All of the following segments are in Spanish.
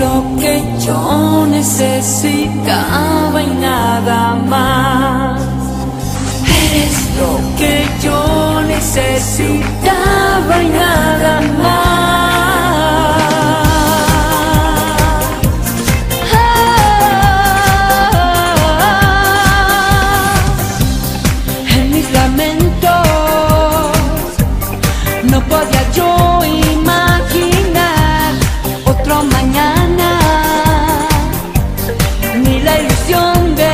lo que yo necesitaba y nada más. la ilusión de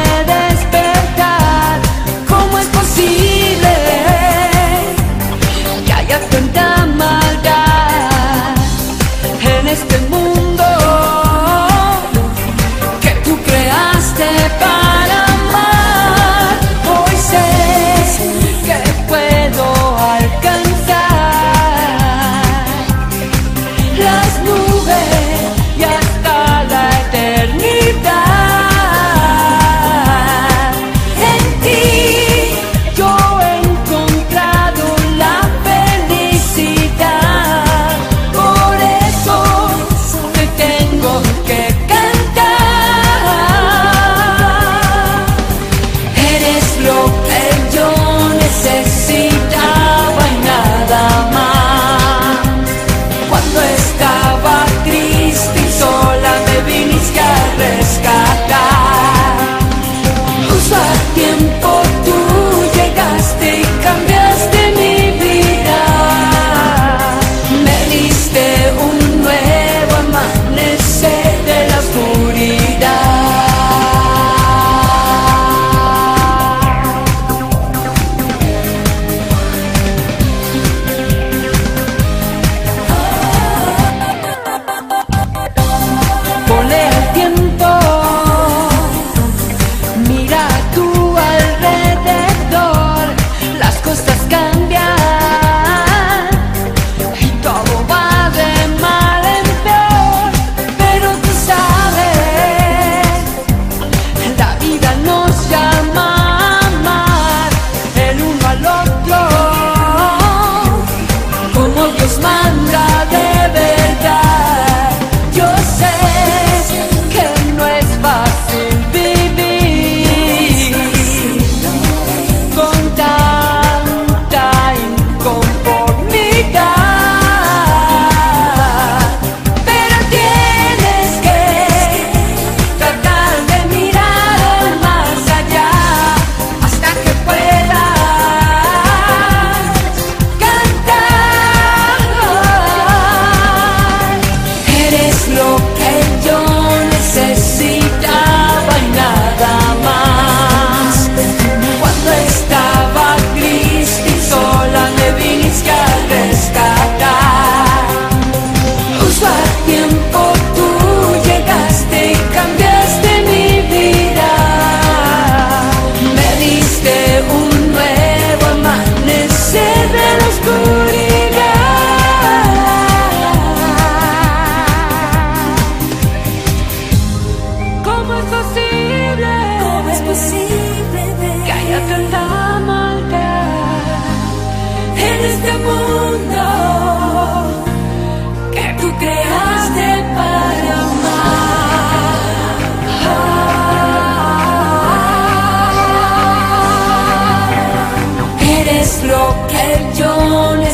tiempo.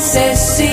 necesito.